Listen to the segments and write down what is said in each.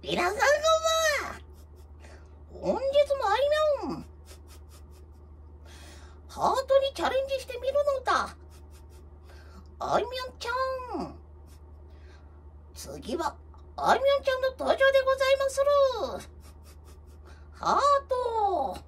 皆さんこんばん。は本日もありみょん。ハートにチャレンジしてみるのだ。あいみょんちゃん。次はあいみょんちゃんの登場でございまする。ハート。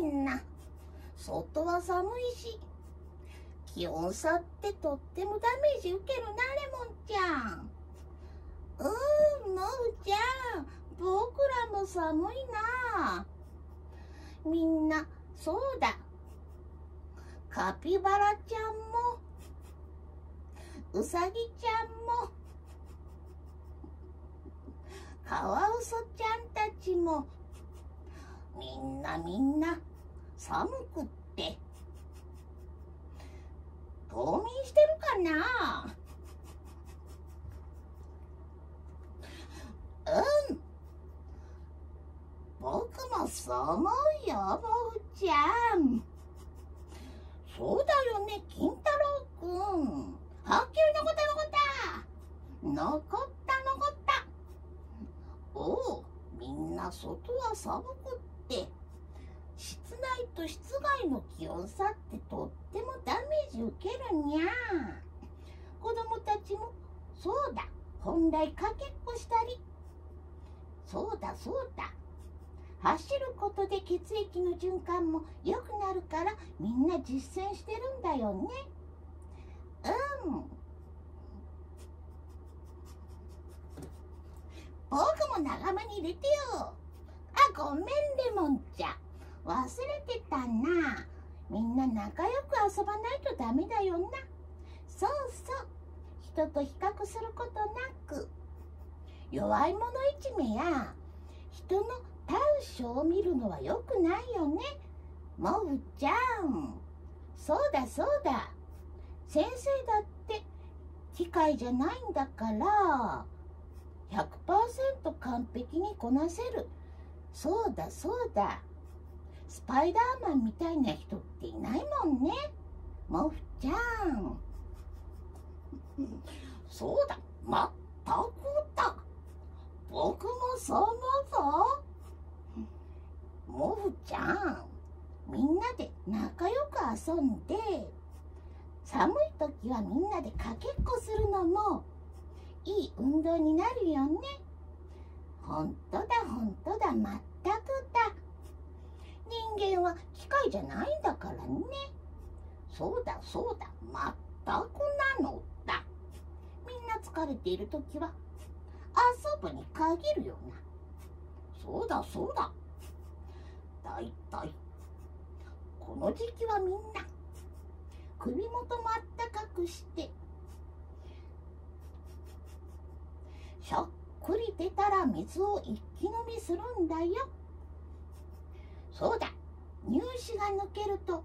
みんな。外は寒いし。気温差ってとってもダメージ受けるなレモンちゃん。うんもうちゃん。僕らも寒いな。みんなそうだ。カピバラちゃんも。うさぎちゃんも。カワウソちゃんたちも。みんなみんな。寒くって。冬眠してるかな？うん。僕もそう思うよボウちゃん。そうだよね金太郎くん。発球残った残った残った残った。おおみんな外は寒くって。室内と室外の気温差ってとってもダメージ受けるにゃ子供たちもそうだ本来かけっこしたり。そうだそうだ。走ることで血液の循環も良くなるからみんな実践してるんだよね。うん。僕も仲間に入れてよ。あごめんレモンちゃん。忘れてたな。みんな仲良く遊ばないとダメだよな。そうそう。人と比較することなく。弱い者いじめや人の短所を見るのは良くないよね。もうちゃん。そうだそうだ。先生だって機械じゃないんだから100%完璧にこなせる。そうだそうだ。スパイダーマンみたいな人っていないもんね。モフちゃん。そうだ。まったくだ。僕もそう思うぞ。モフちゃんみんなで仲良く遊んで寒い時はみんなでかけっこするのもいい運動になるよね。ほんとだほんとだ。まったくだ。間は機械じゃないんだからね。そうだそうだ。まったくなのだ。みんな疲れている時は遊ぶに限るよな。そうだそうだ。だいたいこの時期はみんな首元もあったかくしてしゃっくり出たら水を一気飲みするんだよ。そうだ。乳歯が抜けると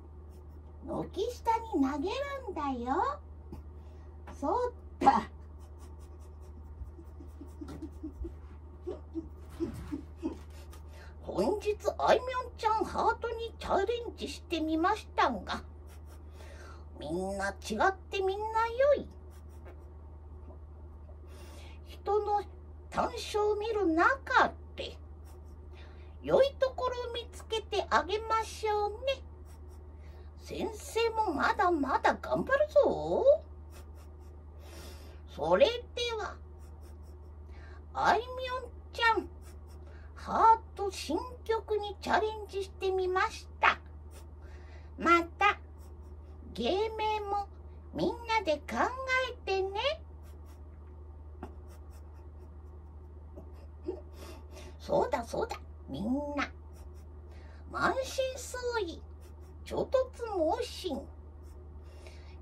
軒下に投げるんだよ。そうだ。本日あいみょんちゃんハートにチャレンジしてみましたがみんな違ってみんな良い。人の短所を見る中で良いところを見つけてあげましょうね。先生もまだまだ頑張るぞ。それではあいみょんちゃんハート新曲にチャレンジしてみました。また芸名もみんなで考えてね。そうだそうだ。みんな。満身創痍。諸突猛進。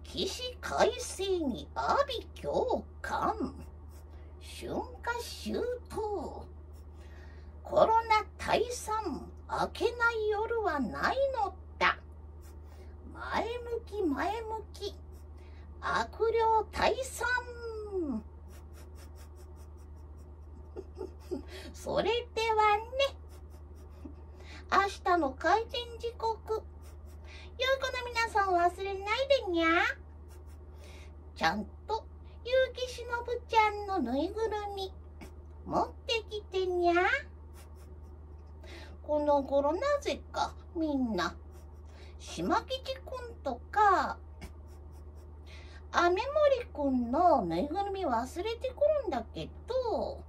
起死回生に阿鼻教官春夏秋冬。コロナ退散明けない夜はないのだ。前向き前向き。悪霊退散。それではね。明日の開店時刻。良い子の皆さん忘れないでにゃ。ちゃんと結城しのぶちゃんのぬいぐるみ。持ってきてにゃ。この頃なぜかみんな島吉くんとか雨森くんのぬいぐるみ忘れてくるんだけど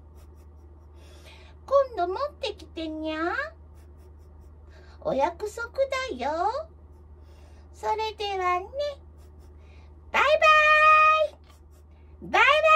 今度持ってきてにゃ。お約束だよ。それではね。バイバイ。バイバイ。